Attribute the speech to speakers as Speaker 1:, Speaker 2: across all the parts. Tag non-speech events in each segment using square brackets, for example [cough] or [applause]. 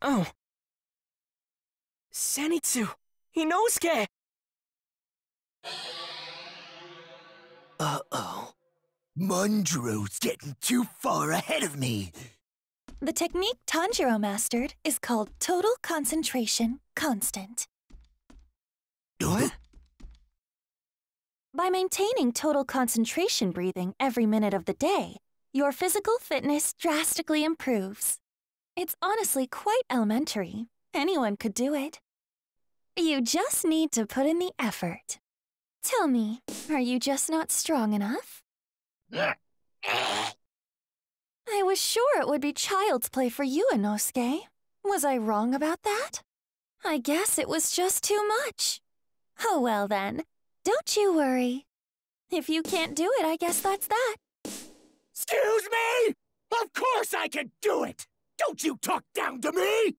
Speaker 1: Oh. Zenitsu! Inosuke!
Speaker 2: Uh-oh. Munjiro's getting too far ahead of me.
Speaker 3: The technique Tanjiro mastered is called total concentration constant. Uh-huh.
Speaker 1: What?
Speaker 3: By maintaining total concentration breathing every minute of the day, your physical fitness drastically improves. It's honestly quite elementary. Anyone could do it. You just need to put in the effort. Tell me, are you just not strong enough? [laughs] I was sure it would be child's play for you, Inosuke. Was I wrong about that? I guess it was just too much. Oh well then, don't you worry. If you can't do it, I guess that's that.
Speaker 2: Excuse me? Of course I can do it! Don't you talk down to me!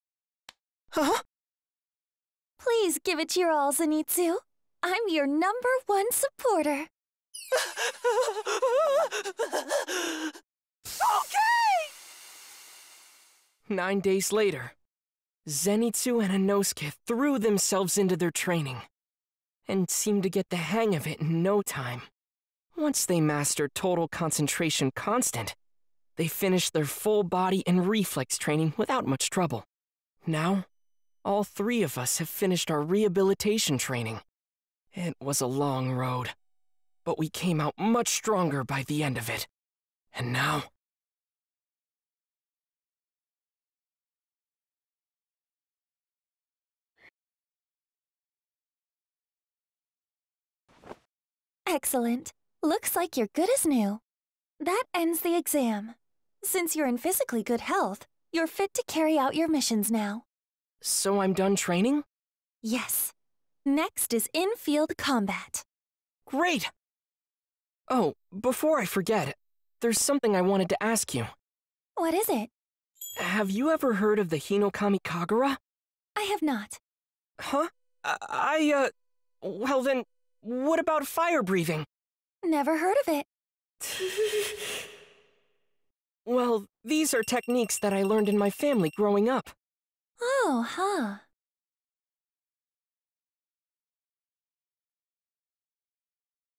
Speaker 1: Huh?
Speaker 3: Please give it your all, Zenitsu. I'm your number one supporter.
Speaker 2: okay!
Speaker 1: Nine days later, Zenitsu and Inosuke threw themselves into their training and seemed to get the hang of it in no time. Once they mastered total concentration constant, they finished their full body and reflex training without much trouble. Now, all three of us have finished our rehabilitation training. It was a long road, but we came out much stronger by the end of it. And now,
Speaker 3: Excellent. Looks like you're good as new. That ends the exam. Since you're in physically good health, you're fit to carry out your missions now.
Speaker 1: so I'm done training?
Speaker 3: Yes. Next is in-field combat.
Speaker 1: Great! Oh, before I forget, there's something I wanted to ask you.
Speaker 3: What is it?
Speaker 1: Have you ever heard of the Hinokami Kagura?
Speaker 3: I have not.
Speaker 1: Huh? I, I, uh. Well then, what about fire breathing?
Speaker 3: Never heard of it. [laughs]
Speaker 1: Well, these are techniques that I learned in my family growing up.
Speaker 3: Oh, huh.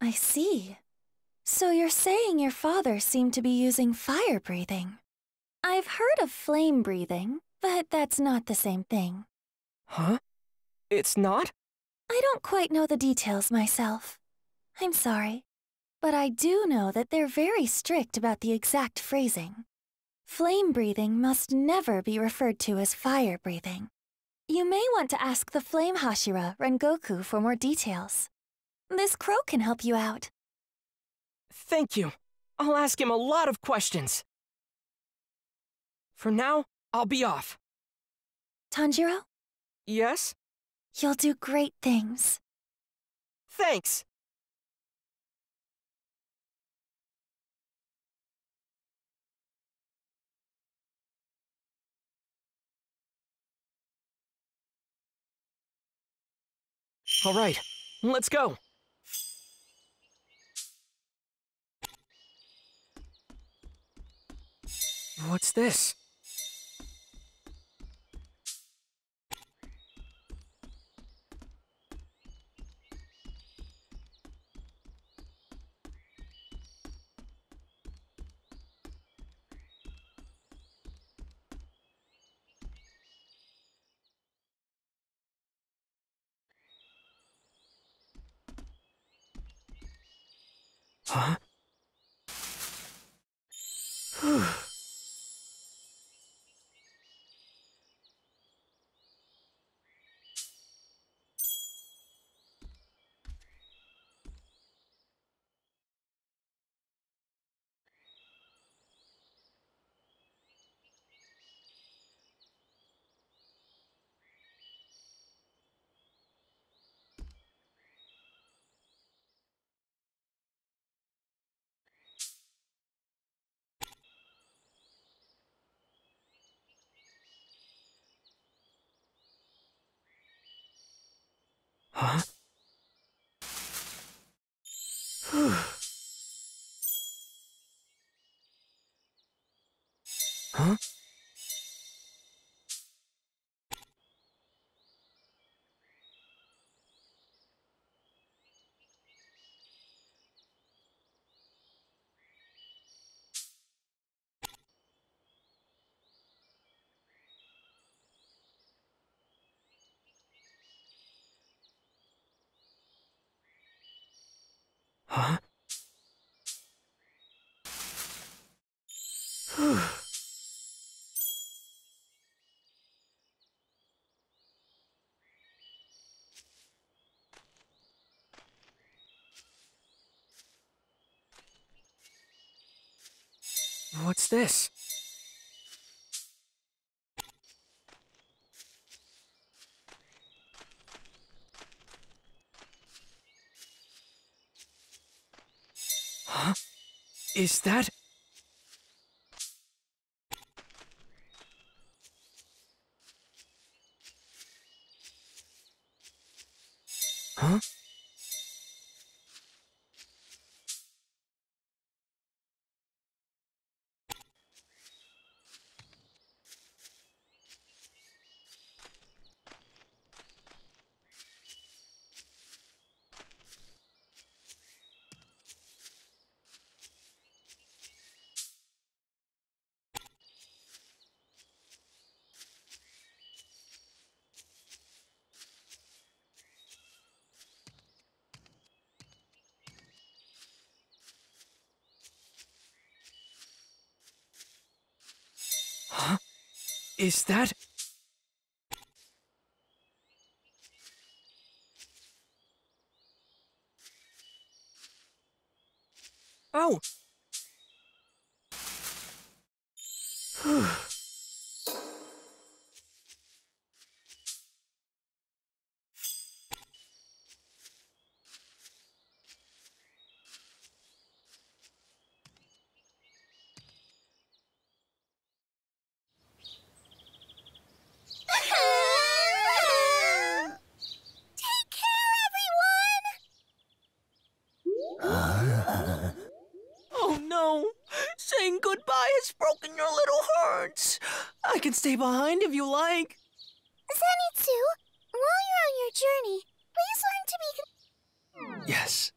Speaker 3: I see. So you're saying your father seemed to be using fire breathing. I've heard of flame breathing, but that's not the same thing.
Speaker 1: Huh? It's not?
Speaker 3: I don't quite know the details myself. I'm sorry. But I do know that they're very strict about the exact phrasing. Flame breathing must never be referred to as fire breathing. You may want to ask the Flame Hashira, Rengoku, for more details. This crow can help you out.
Speaker 1: Thank you. I'll ask him a lot of questions. For now, I'll be off.
Speaker 3: Tanjiro,
Speaker 1: Yes?
Speaker 3: you'll do great things.
Speaker 1: Thanks! All right, let's go. What's this? Huh? Huh? Huh?
Speaker 4: What's this? Huh? Is that... Huh? Is that... Saying goodbye has broken your little hearts! I can stay behind if you like.
Speaker 5: Zenitsu, while you're on your journey, please learn to be.
Speaker 4: Yes.